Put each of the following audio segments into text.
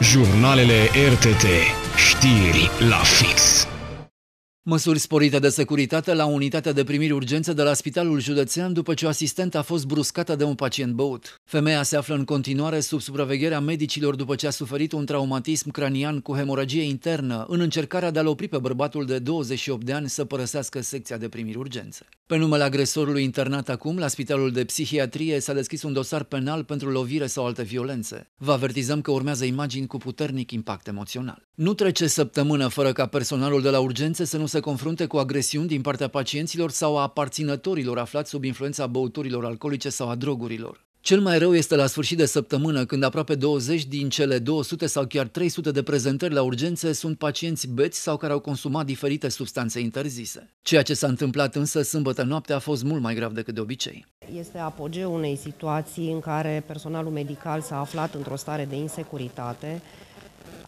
Jurnalele RTT. Știri la fix. Măsuri sporite de securitate la unitatea de primiri urgențe de la Spitalul Județean după ce o asistentă a fost bruscată de un pacient băut. Femeia se află în continuare sub supravegherea medicilor după ce a suferit un traumatism cranian cu hemoragie internă în încercarea de a-l opri pe bărbatul de 28 de ani să părăsească secția de primiri urgențe. Pe numele agresorului internat acum, la Spitalul de Psihiatrie s-a deschis un dosar penal pentru lovire sau alte violențe. Vă avertizăm că urmează imagini cu puternic impact emoțional. Nu trece săptămână fără ca personalul de la urgențe să nu se confrunte cu agresiuni din partea pacienților sau a aparținătorilor aflați sub influența băuturilor alcoolice sau a drogurilor. Cel mai rău este la sfârșit de săptămână, când aproape 20 din cele 200 sau chiar 300 de prezentări la urgențe sunt pacienți beți sau care au consumat diferite substanțe interzise. Ceea ce s-a întâmplat însă sâmbătă noapte a fost mult mai grav decât de obicei. Este apogeu unei situații în care personalul medical s-a aflat într-o stare de insecuritate.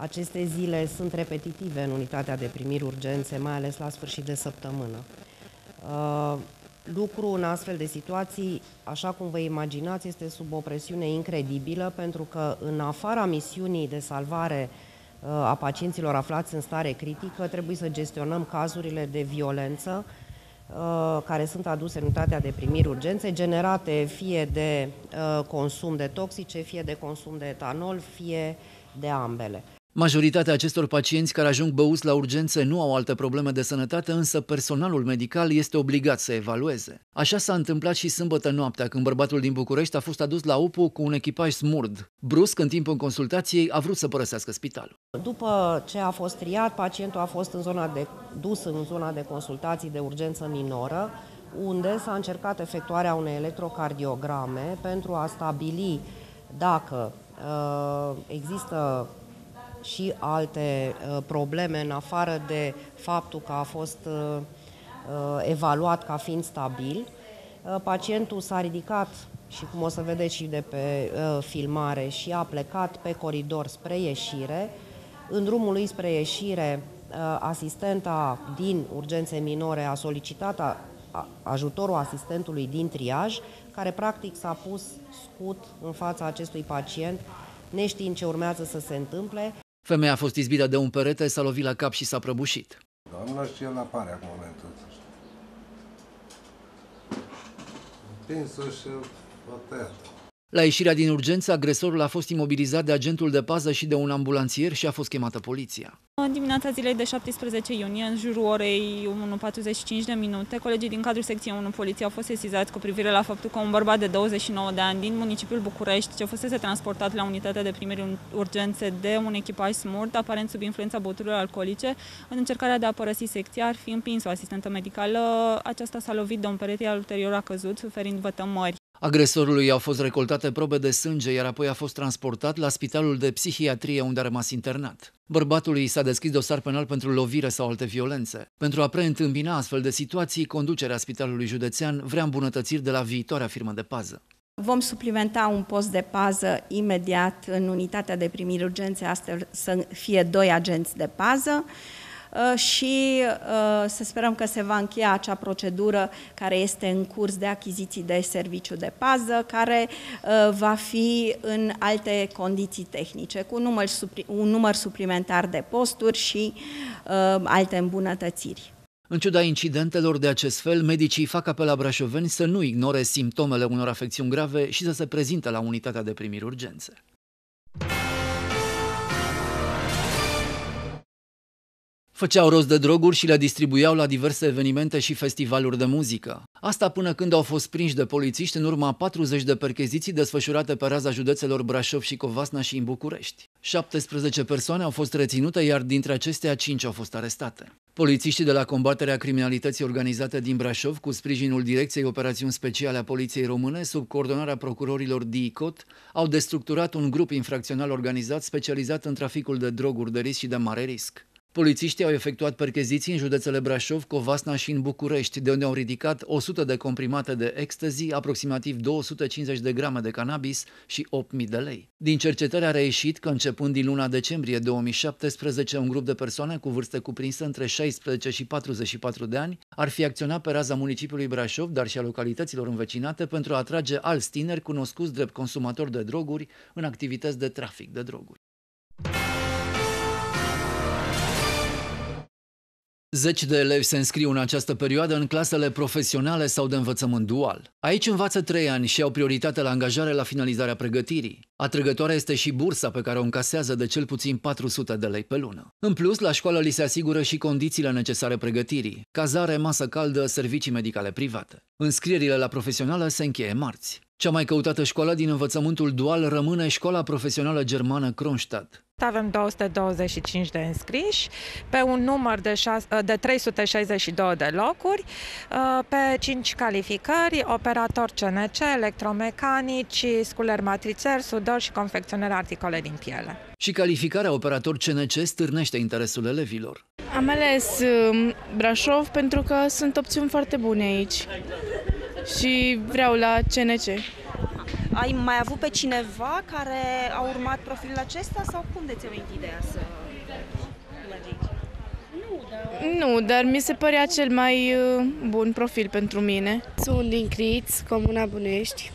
Aceste zile sunt repetitive în unitatea de primiri urgențe, mai ales la sfârșit de săptămână. Uh, lucru în astfel de situații, așa cum vă imaginați, este sub o presiune incredibilă, pentru că în afara misiunii de salvare uh, a pacienților aflați în stare critică, trebuie să gestionăm cazurile de violență uh, care sunt aduse în unitatea de primiri urgențe, generate fie de uh, consum de toxice, fie de consum de etanol, fie de ambele. Majoritatea acestor pacienți care ajung băuți la urgențe nu au alte probleme de sănătate, însă personalul medical este obligat să evalueze. Așa s-a întâmplat și sâmbătă noaptea, când bărbatul din București a fost adus la UPU cu un echipaj smurd. Brusc, în timpul consultației, a vrut să părăsească spitalul. După ce a fost triat, pacientul a fost în zona de, dus în zona de consultații de urgență minoră, unde s-a încercat efectuarea unei electrocardiograme pentru a stabili dacă uh, există și alte uh, probleme în afară de faptul că a fost uh, uh, evaluat ca fiind stabil. Pacientul s-a ridicat și cum o să vedeți și de pe filmare și a plecat pe coridor spre ieșire. În drumul lui spre ieșire, asistenta din urgențe minore a solicitat ajutorul asistentului din triaj, care practic s-a pus scut în fața acestui pacient, neștiind ce urmează să se întâmple. Femeia a fost izbită de un perete, s-a lovit la cap și s-a prăbușit. Doamna și el apare acum momentul Împins-o și o tăiat. La ieșirea din urgență, agresorul a fost imobilizat de agentul de pază și de un ambulanțier și a fost chemată poliția. În dimineața zilei de 17 iunie, în jurul orei 1.45 de minute, colegii din cadrul secției 1 poliție au fost sesizați cu privire la faptul că un bărbat de 29 de ani din municipiul București, ce fusese transportat la unitatea de primiri urgențe de un echipaj smurt, aparent sub influența băuturilor alcoolice, în încercarea de a părăsi secția, ar fi împins o asistentă medicală. Aceasta s-a lovit de un perete, iar ulterior a căzut, suferind vătămări. Agresorului au fost recoltate probe de sânge, iar apoi a fost transportat la spitalul de psihiatrie unde a rămas internat. Bărbatului s-a deschis dosar penal pentru lovire sau alte violențe. Pentru a preîntâmpina astfel de situații, conducerea spitalului județean vrea îmbunătățiri de la viitoarea firmă de pază. Vom suplimenta un post de pază imediat în unitatea de primiri urgențe, astfel să fie doi agenți de pază. Uh, și uh, să sperăm că se va încheia acea procedură care este în curs de achiziții de serviciu de pază, care uh, va fi în alte condiții tehnice, cu un număr, un număr suplimentar de posturi și alte îmbunătățiri. În ciuda incidentelor de acest fel, medicii fac apel la brașoveni să nu ignore simptomele unor afecțiuni grave și să se prezinte la unitatea de primiri urgențe. Făceau rost de droguri și le distribuiau la diverse evenimente și festivaluri de muzică. Asta până când au fost prinși de polițiști în urma 40 de percheziții desfășurate pe raza județelor Brașov și Covasna și în București. 17 persoane au fost reținute, iar dintre acestea 5 au fost arestate. Polițiștii de la combaterea criminalității organizate din Brașov, cu sprijinul Direcției Operațiuni Speciale a Poliției Române, sub coordonarea procurorilor DICOT, au destructurat un grup infracțional organizat specializat în traficul de droguri de risc și de mare risc. Polițiștii au efectuat percheziții în județele Brașov, Covasna și în București, de unde au ridicat 100 de comprimate de ecstasy, aproximativ 250 de grame de cannabis și 8.000 de lei. Din cercetare a reieșit că începând din luna decembrie 2017, un grup de persoane cu vârste cuprinse între 16 și 44 de ani ar fi acționat pe raza municipiului Brașov, dar și a localităților învecinate, pentru a atrage alți tineri cunoscuți drept consumatori de droguri în activități de trafic de droguri. Zeci de elevi se înscriu în această perioadă în clasele profesionale sau de învățământ dual. Aici învață trei ani și au prioritate la angajare la finalizarea pregătirii. Atrăgătoare este și bursa pe care o încasează de cel puțin 400 de lei pe lună. În plus, la școală li se asigură și condițiile necesare pregătirii, cazare, masă caldă, servicii medicale private. Înscrierile la profesională se încheie marți. Cea mai căutată școală din învățământul dual rămâne școala profesională germană Kronstadt. Avem 225 de înscriși pe un număr de, 6, de 362 de locuri, uh, pe 5 calificări, operator CNC, electromecanici, sculer matrițer, sudor și confecționare articole din piele. Și calificarea operator CNC stârnește interesul elevilor. Am ales um, Brașov pentru că sunt opțiuni foarte bune aici și vreau la CNC. Ai mai avut pe cineva care a urmat profilul acesta sau cum de ți-a venit ideea să mergi aici? Nu, dar mi se părea cel mai uh, bun profil pentru mine. Sunt din Criț, Comuna Bunești.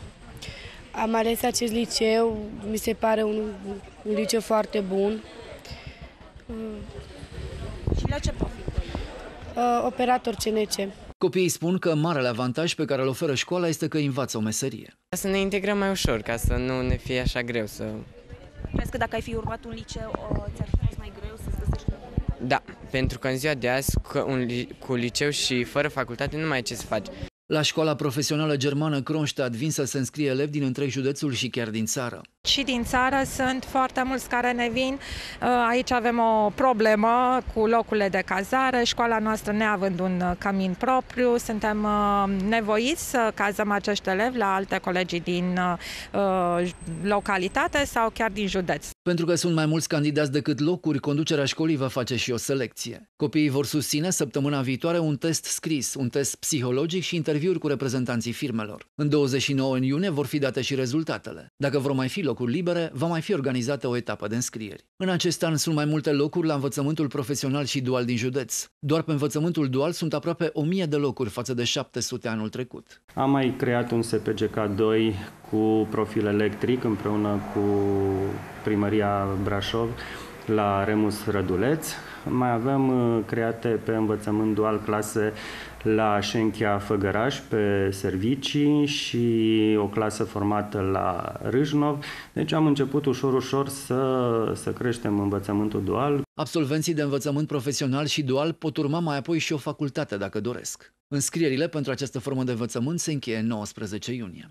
Am ales acest liceu, mi se pare un, un liceu foarte bun. Și la ce profil? Uh, operator CNC. Copiii spun că marele avantaj pe care îl oferă școala este că învață o meserie. Să ne integrăm mai ușor, ca să nu ne fie așa greu să... Crezi că dacă ai fi urmat un liceu, ți-ar fi fost mai greu să-ți găsești Da, pentru că în ziua de azi, cu, un, cu liceu și fără facultate, nu mai ai ce să faci. La școala profesională germană Kronstadt vin să se înscrie elevi din întreg județul și chiar din țară. Și din țară sunt foarte mulți care ne vin. Uh, aici avem o problemă cu locurile de cazare. Școala noastră neavând un uh, camin propriu, suntem uh, nevoiți să cazăm acești elevi la alte colegii din localitate sau chiar din județ. Pentru că sunt mai mulți candidați decât locuri, conducerea școlii va face și o selecție. Copiii vor susține săptămâna viitoare un test scris, un test psihologic și interviuri cu reprezentanții firmelor. În 29 iunie vor fi date și rezultatele. Dacă vor mai fi locuri libere, va mai fi organizată o etapă de înscrieri. În acest an sunt mai multe locuri la învățământul profesional și dual din județ. Doar pe învățământul dual sunt aproape 1000 de locuri față de 700 anul trecut. Am mai creat un SPGK2 cu profil electric împreună cu primăria Brașov la Remus Răduleț. Mai avem uh, create pe învățământ dual clase la Șenchia Făgăraș pe servicii și o clasă formată la Râșnov. Deci am început ușor, ușor să, să creștem învățământul dual. Absolvenții de învățământ profesional și dual pot urma mai apoi și o facultate dacă doresc. Înscrierile pentru această formă de învățământ se încheie 19 iunie.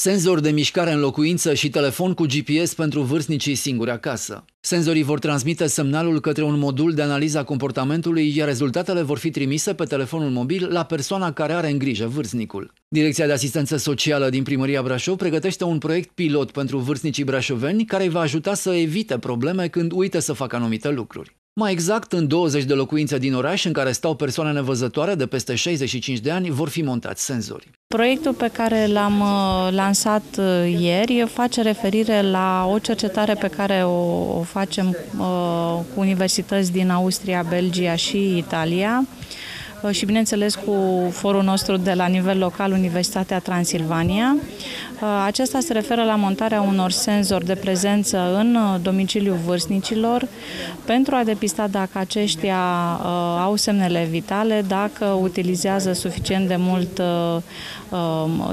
Senzor de mișcare în locuință și telefon cu GPS pentru vârstnicii singuri acasă. Senzorii vor transmite semnalul către un modul de analiză a comportamentului, iar rezultatele vor fi trimise pe telefonul mobil la persoana care are în grijă vârstnicul. Direcția de asistență socială din Primăria Brașov pregătește un proiect pilot pentru vârstnicii brașoveni care îi va ajuta să evite probleme când uită să facă anumite lucruri. Mai exact, în 20 de locuințe din oraș în care stau persoane nevăzătoare de peste 65 de ani vor fi montați senzori. Proiectul pe care l-am uh, lansat uh, ieri face referire la o cercetare pe care o, o facem uh, cu universități din Austria, Belgia și Italia și, bineînțeles, cu forul nostru de la nivel local, Universitatea Transilvania. Acesta se referă la montarea unor senzori de prezență în domiciliul vârstnicilor pentru a depista dacă aceștia au semnele vitale, dacă utilizează suficient de mult Um,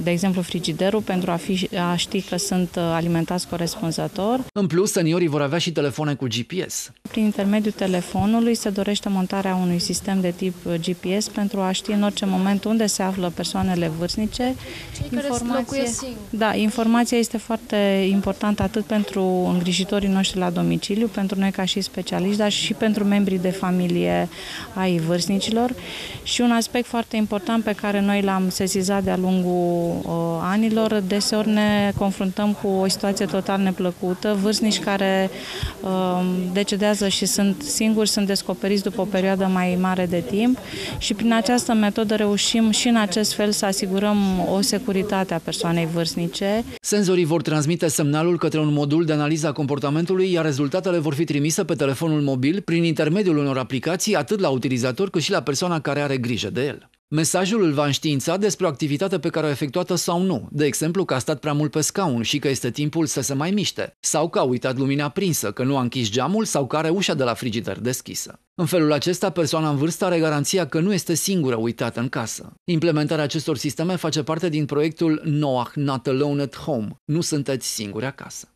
de exemplu frigiderul, pentru a, fi, a ști că sunt uh, alimentați corespunzător. În plus, seniorii vor avea și telefoane cu GPS. Prin intermediul telefonului se dorește montarea unui sistem de tip uh, GPS pentru a ști în orice moment unde se află persoanele vârstnice. Cei Informație, care da, informația este foarte importantă atât pentru îngrijitorii noștri la domiciliu, pentru noi ca și specialiști, dar și pentru membrii de familie ai vârstnicilor. Și un aspect foarte important pe care noi l-am sesizat de-a lungul uh, anilor, deseori ne confruntăm cu o situație total neplăcută, vârstnici care uh, decedează și sunt singuri, sunt descoperiți după o perioadă mai mare de timp și prin această metodă reușim și în acest fel să asigurăm o securitate a persoanei vârstnice. Senzorii vor transmite semnalul către un modul de analiză a comportamentului, iar rezultatele vor fi trimise pe telefonul mobil prin intermediul unor aplicații atât la utilizator cât și la persoana care are grijă de el. Mesajul îl va înștiința despre o activitate pe care o efectuată sau nu, de exemplu că a stat prea mult pe scaun și că este timpul să se mai miște, sau că a uitat lumina prinsă, că nu a închis geamul sau că are ușa de la frigider deschisă. În felul acesta, persoana în vârstă are garanția că nu este singură uitată în casă. Implementarea acestor sisteme face parte din proiectul Noah Not Alone at Home. Nu sunteți singuri acasă.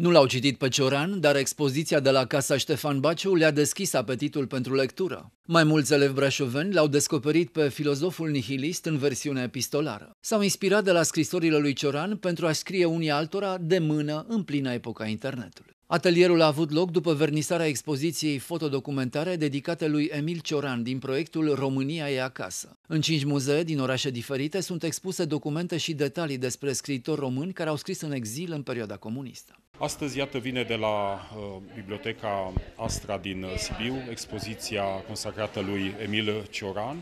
Nu l-au citit pe Cioran, dar expoziția de la Casa Ștefan Baciu le-a deschis apetitul pentru lectură. Mai mulți elevi brașoveni l-au descoperit pe filozoful nihilist în versiune epistolară. S-au inspirat de la scrisorile lui Cioran pentru a scrie unii altora de mână în plină epoca internetului. Atelierul a avut loc după vernisarea expoziției fotodocumentare dedicate lui Emil Cioran din proiectul România e acasă. În cinci muzee din orașe diferite sunt expuse documente și detalii despre scriitori români care au scris în exil în perioada comunistă. Astăzi, iată, vine de la uh, Biblioteca Astra din uh, Sibiu, expoziția consacrată lui Emil Cioran.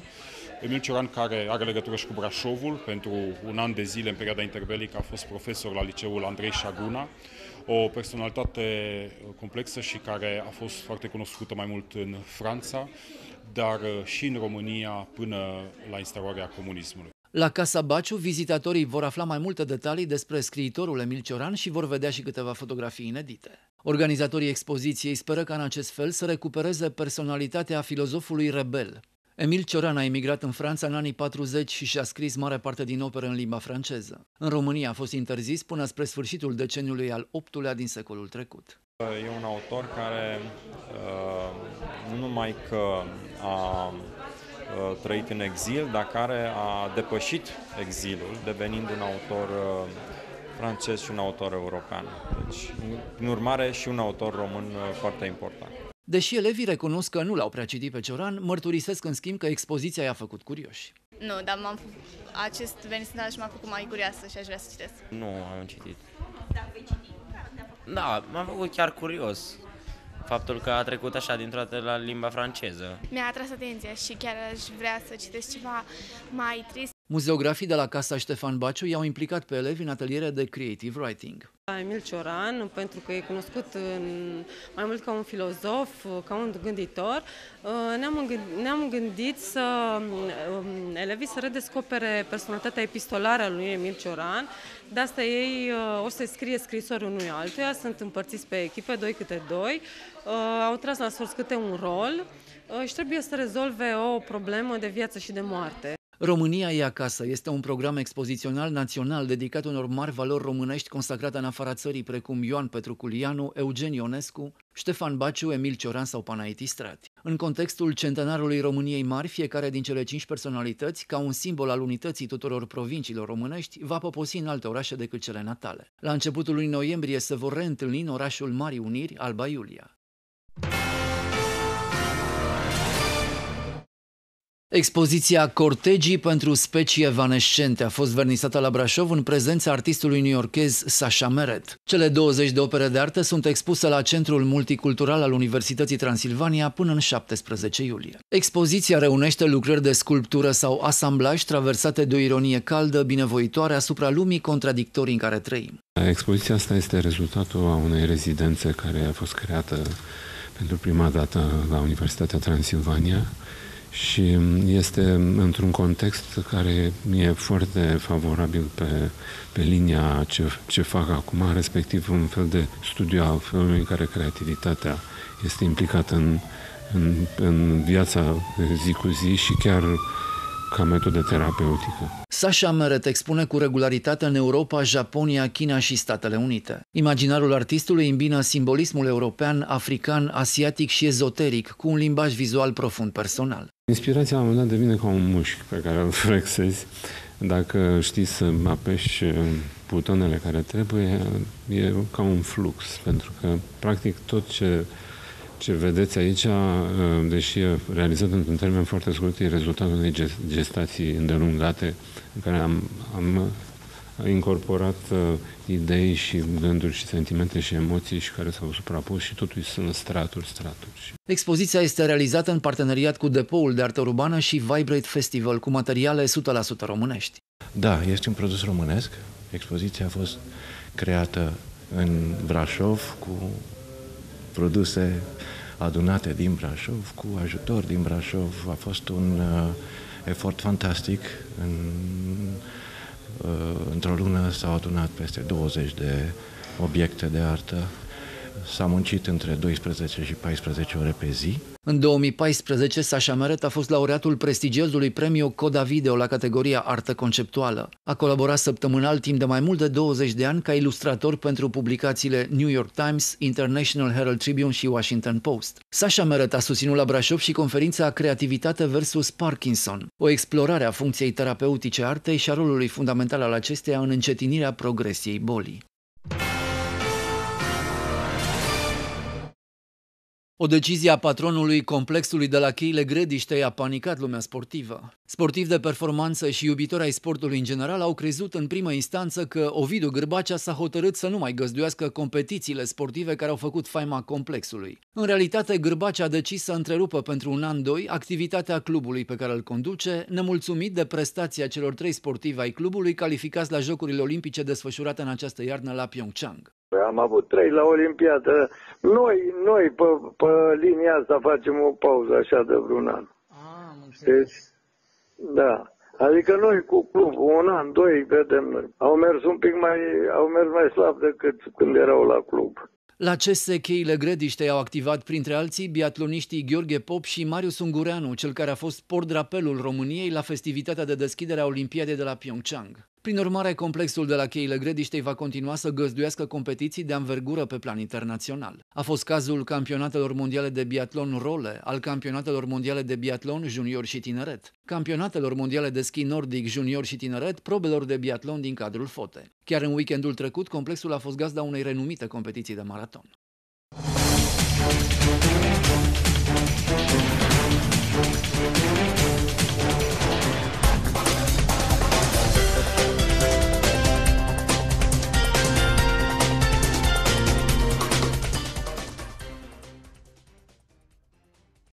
Emil Cioran, care are legătură și cu Brașovul, pentru un an de zile în perioada interbelică a fost profesor la liceul Andrei Șaguna, o personalitate uh, complexă și care a fost foarte cunoscută mai mult în Franța, dar uh, și în România până la instaurarea comunismului. La Casa Baciu, vizitatorii vor afla mai multe detalii despre scriitorul Emil Cioran și vor vedea și câteva fotografii inedite. Organizatorii expoziției speră ca în acest fel să recupereze personalitatea filozofului rebel. Emil Cioran a emigrat în Franța în anii 40 și și-a scris mare parte din opere în limba franceză. În România a fost interzis până spre sfârșitul deceniului al VIII-lea din secolul trecut. E un autor care uh, nu numai că a Uh, trăit în exil, dar care a depășit exilul, devenind un autor uh, francez și un autor european. Deci, în urmare, și un autor român uh, foarte important. Deși elevii recunosc că nu l-au prea citit pe Cioran, mărturisesc în schimb că expoziția i-a făcut curioși. Nu, dar m-am acest venisinaj m-a făcut mai curioasă și aș vrea să citesc. Nu am citit. Da, m-a făcut chiar curios faptul că a trecut așa dintr-o dată la limba franceză. Mi-a atras atenția și chiar aș vrea să citesc ceva mai trist. Muzeografii de la Casa Ștefan Baciu i-au implicat pe elevi în ateliere de creative writing. Emil Cioran, pentru că e cunoscut în, mai mult ca un filozof, ca un gânditor, ne-am gândit, ne gândit să um, elevii să redescopere personalitatea epistolară a lui Emil Cioran. De asta ei uh, o să scrie scrisori unui altuia, sunt împărțiți pe echipe, doi câte doi, uh, au tras la sorți câte un rol uh, și trebuie să rezolve o problemă de viață și de moarte. România e acasă este un program expozițional național dedicat unor mari valori românești consacrate în afara țării, precum Ioan Petru Culianu, Eugen Ionescu, Ștefan Baciu, Emil Cioran sau Panaiti Strati. În contextul centenarului României Mari, fiecare din cele cinci personalități, ca un simbol al unității tuturor provinciilor românești, va poposi în alte orașe decât cele natale. La începutul lui noiembrie se vor reîntâlni în orașul Marii Uniri, Alba Iulia. Expoziția Cortegii pentru specii evanescente a fost vernisată la Brașov în prezența artistului newyorkez Sasha Meret. Cele 20 de opere de artă sunt expuse la Centrul Multicultural al Universității Transilvania până în 17 iulie. Expoziția reunește lucrări de sculptură sau asamblaj traversate de o ironie caldă, binevoitoare asupra lumii contradictorii în care trăim. Expoziția asta este rezultatul a unei rezidențe care a fost creată pentru prima dată la Universitatea Transilvania și este într-un context care e foarte favorabil pe, pe linia ce, ce fac acum, respectiv un fel de studiu al felului în care creativitatea este implicată în, în, în viața zi cu zi și chiar ca metodă terapeutică. Sasha Meret expune cu regularitate în Europa, Japonia, China și Statele Unite. Imaginarul artistului îmbină simbolismul european, african, asiatic și ezoteric cu un limbaj vizual profund personal. Inspirația la un moment dat devine ca un mușchi pe care îl flexezi. Dacă știi să apeși butonele care trebuie, e ca un flux, pentru că practic tot ce ce vedeți aici, deși e realizat într-un termen foarte scurt, e rezultatul unei gestații îndelungate în care am, am incorporat uh, idei și gânduri și sentimente și emoții și care s-au suprapus și totul sunt straturi, straturi. Expoziția este realizată în parteneriat cu Depoul de Artă Urbană și Vibrate Festival cu materiale 100% românești. Da, este un produs românesc. Expoziția a fost creată în Brașov cu produse adunate din Brașov, cu ajutor din Brașov. A fost un uh, efort fantastic. În, uh, într-o lună s-au adunat peste 20 de obiecte de artă S-a muncit între 12 și 14 ore pe zi. În 2014, Sasha Meret a fost laureatul prestigiozului premiu Coda Video la categoria Artă Conceptuală. A colaborat săptămânal timp de mai mult de 20 de ani ca ilustrator pentru publicațiile New York Times, International Herald Tribune și Washington Post. Sasha Meret a susținut la Brașov și conferința Creativitate versus Parkinson, o explorare a funcției terapeutice artei și a rolului fundamental al acesteia în încetinirea progresiei bolii. O decizie a patronului complexului de la cheile Grediște a panicat lumea sportivă. Sportivi de performanță și iubitori ai sportului în general au crezut în primă instanță că Ovidiu Gârbacea s-a hotărât să nu mai găzduiască competițiile sportive care au făcut faima complexului. În realitate, Gârbacea a decis să întrerupă pentru un an, doi, activitatea clubului pe care îl conduce, nemulțumit de prestația celor trei sportivi ai clubului calificați la Jocurile Olimpice desfășurate în această iarnă la Pyeongchang. Am avut trei la Olimpiadă. Noi, noi pe, pe linia asta facem o pauză așa de vreun an. Ah, deci, da. Adică noi cu clubul, un an, doi, vedem noi. Au mers un pic mai, au mers mai slab decât când erau la club. La CESE, cheile grediște au activat printre alții biatloniștii Gheorghe Pop și Marius Ungureanu, cel care a fost pordrapelul României la festivitatea de deschidere a Olimpiadei de la Pyeongchang. Prin urmare, complexul de la cheile Grediștei va continua să găzduiască competiții de anvergură pe plan internațional. A fost cazul campionatelor mondiale de biatlon role, al campionatelor mondiale de biatlon junior și tineret, campionatelor mondiale de schi nordic junior și tineret, probelor de biatlon din cadrul FOTE. Chiar în weekendul trecut, complexul a fost gazda unei renumite competiții de maraton.